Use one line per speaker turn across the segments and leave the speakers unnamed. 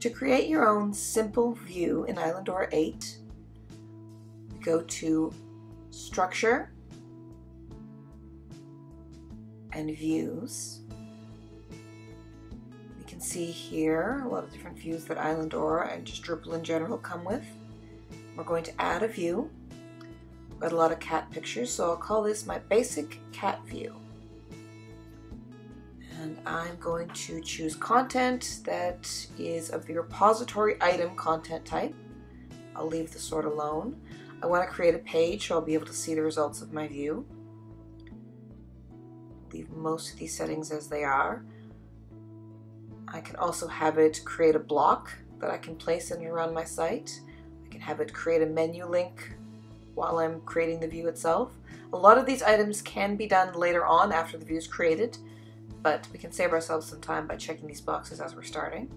To create your own simple view in Islandora 8, go to Structure and Views. You can see here a lot of different views that Islandora and just Drupal in general come with. We're going to add a view. Got a lot of cat pictures, so I'll call this my basic cat view. And I'm going to choose content that is of the repository item content type. I'll leave the sort alone. I want to create a page so I'll be able to see the results of my view. Leave most of these settings as they are. I can also have it create a block that I can place in around my site. I can have it create a menu link while I'm creating the view itself. A lot of these items can be done later on after the view is created, but we can save ourselves some time by checking these boxes as we're starting.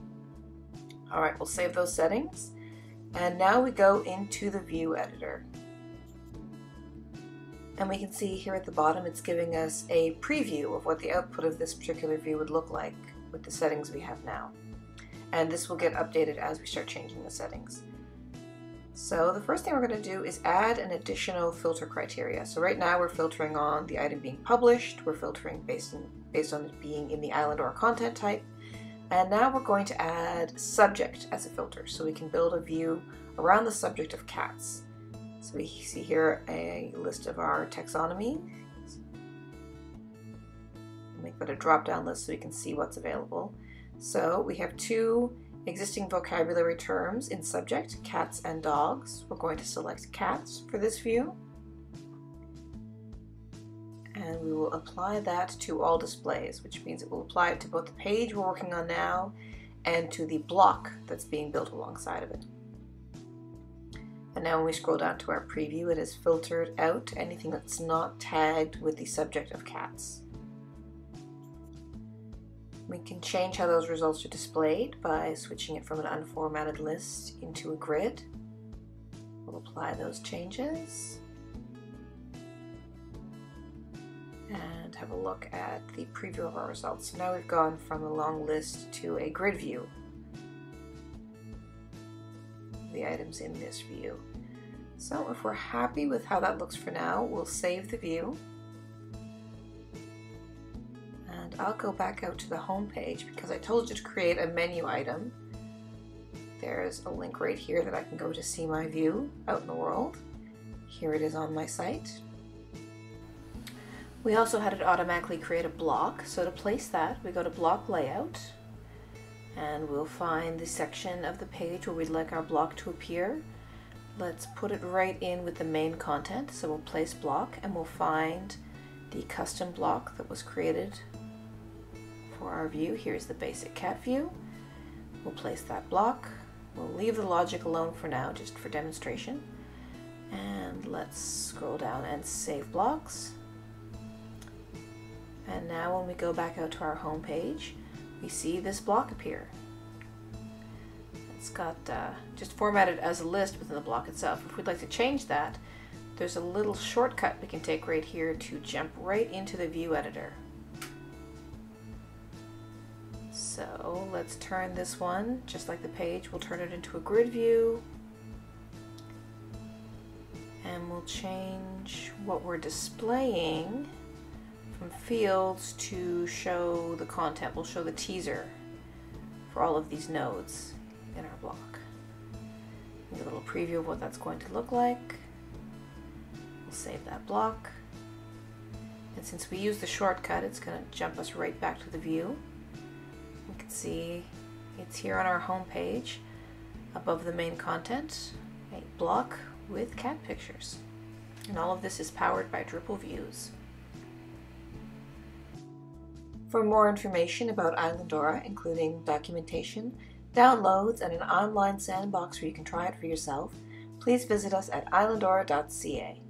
All right, we'll save those settings. And now we go into the view editor. And we can see here at the bottom it's giving us a preview of what the output of this particular view would look like with the settings we have now. And this will get updated as we start changing the settings. So the first thing we're going to do is add an additional filter criteria. So right now we're filtering on the item being published, we're filtering based on, based on it being in the Islandora content type, and now we're going to add subject as a filter so we can build a view around the subject of cats. So we see here a list of our taxonomy. Make that a drop down list so we can see what's available. So we have two existing vocabulary terms in subject, cats and dogs. We're going to select cats for this view. And we will apply that to all displays, which means it will apply it to both the page we're working on now and to the block that's being built alongside of it. And now when we scroll down to our preview, it has filtered out anything that's not tagged with the subject of cats. We can change how those results are displayed by switching it from an unformatted list into a grid. We'll apply those changes. And have a look at the preview of our results. So now we've gone from a long list to a grid view. The items in this view. So if we're happy with how that looks for now, we'll save the view And I'll go back out to the home page because I told you to create a menu item. There's a link right here that I can go to see my view out in the world. Here it is on my site. We also had it automatically create a block. So to place that, we go to block layout and we'll find the section of the page where we'd like our block to appear. Let's put it right in with the main content. So we'll place block and we'll find the custom block that was created for our view. Here's the basic cat view. We'll place that block. We'll leave the logic alone for now, just for demonstration. And let's scroll down and save blocks. And now when we go back out to our home page, we see this block appear. It's got uh, just formatted as a list within the block itself. If we'd like to change that, there's a little shortcut we can take right here to jump right into the view editor. So let's turn this one, just like the page, we'll turn it into a grid view. And we'll change what we're displaying fields to show the content. We'll show the teaser for all of these nodes in our block. a little preview of what that's going to look like. We'll save that block. And since we use the shortcut, it's going to jump us right back to the view. You can see it's here on our home page above the main content, a block with cat pictures. And all of this is powered by Drupal Views. For more information about Islandora, including documentation, downloads, and an online sandbox where you can try it for yourself, please visit us at islandora.ca.